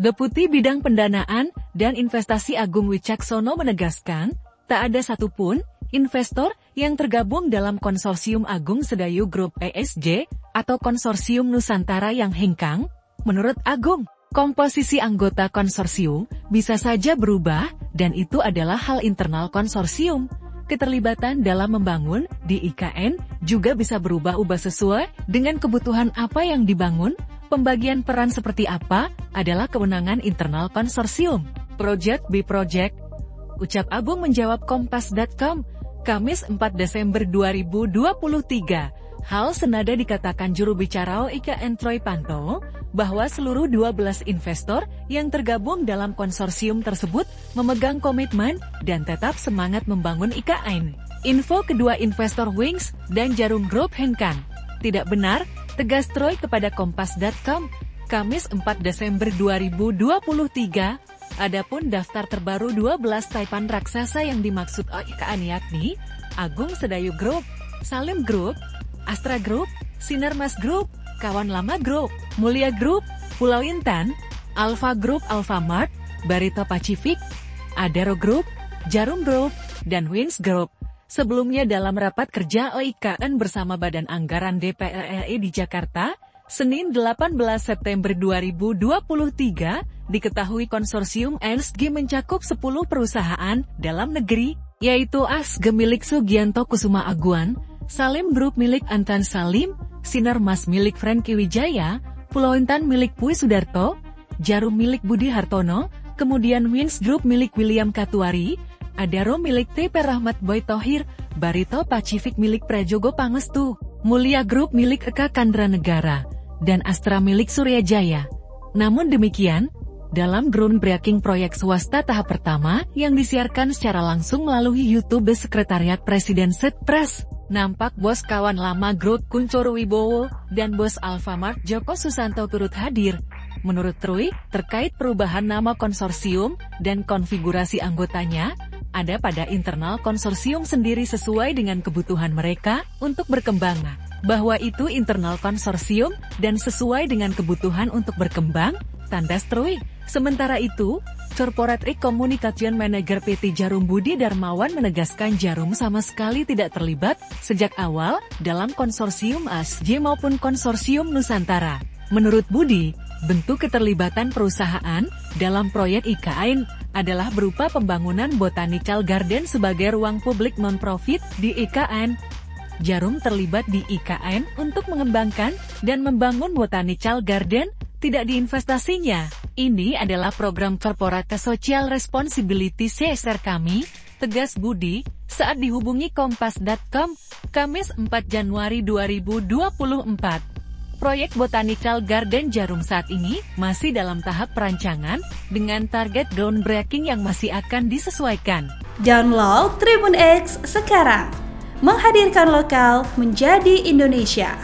Deputi Bidang Pendanaan dan Investasi Agung Wicaksono menegaskan, tak ada satupun investor yang tergabung dalam konsorsium Agung Sedayu Group ESG atau konsorsium Nusantara yang hengkang. Menurut Agung, komposisi anggota konsorsium bisa saja berubah dan itu adalah hal internal konsorsium. Keterlibatan dalam membangun di IKN juga bisa berubah-ubah sesuai dengan kebutuhan apa yang dibangun Pembagian peran seperti apa adalah kewenangan internal konsorsium. Project B Project. Ucap Agung menjawab kompas.com, Kamis 4 Desember 2023. Hal senada dikatakan juru bicara OIKN Troy Panto, bahwa seluruh 12 investor yang tergabung dalam konsorsium tersebut memegang komitmen dan tetap semangat membangun IKN. Info kedua investor Wings dan Jarum Group Hengkang. Tidak benar, Tegas Troy kepada Kompas.com, Kamis 4 Desember 2023, adapun daftar terbaru 12 taipan raksasa yang dimaksud OIKAN yakni, Agung Sedayu Group, Salim Group, Astra Group, Sinarmas Group, Kawan Lama Group, Mulia Group, Pulau Intan, Alpha Group Alfamart, Barito Pacific, Adero Group, Jarum Group, dan Wins Group. Sebelumnya dalam rapat kerja OIKN bersama Badan Anggaran DPR RI di Jakarta, Senin 18 September 2023, diketahui konsorsium ENSG mencakup 10 perusahaan dalam negeri, yaitu ASG milik Sugianto Kusuma Aguan, Salim Group milik Antan Salim, Sinar Mas milik Franky Wijaya, Pulau Intan milik Pui Sudarto, Jarum milik Budi Hartono, kemudian Wins Group milik William Katuari, Adaro milik TP Rahmat Boy Tohir, Barito Pacific milik Prajogo Pangestu, Mulia Group milik Eka Kandra Negara, dan Astra milik Surya Jaya. Namun demikian, dalam groundbreaking proyek swasta tahap pertama yang disiarkan secara langsung melalui YouTube Sekretariat Presiden Setpres, nampak bos kawan lama Grup Kuncoro Wibowo dan bos Alfamart Joko Susanto turut hadir. Menurut Trui, terkait perubahan nama konsorsium dan konfigurasi anggotanya, ada pada internal konsorsium sendiri sesuai dengan kebutuhan mereka untuk berkembang. Bahwa itu internal konsorsium dan sesuai dengan kebutuhan untuk berkembang, tanda strui. Sementara itu, Corporate Communication Manager PT Jarum Budi Darmawan menegaskan Jarum sama sekali tidak terlibat sejak awal dalam konsorsium ASJ maupun konsorsium Nusantara. Menurut Budi, bentuk keterlibatan perusahaan dalam proyek IKN adalah berupa pembangunan Botanical Garden sebagai ruang publik non-profit di IKN. Jarum terlibat di IKN untuk mengembangkan dan membangun Botanical Garden, tidak diinvestasinya. Ini adalah program Corporate Social Responsibility CSR kami, tegas Budi, saat dihubungi Kompas.com, Kamis 4 Januari 2024. Proyek Botanical Garden Jarum saat ini masih dalam tahap perancangan dengan target groundbreaking yang masih akan disesuaikan. Download Tribun X sekarang. Menghadirkan lokal menjadi Indonesia.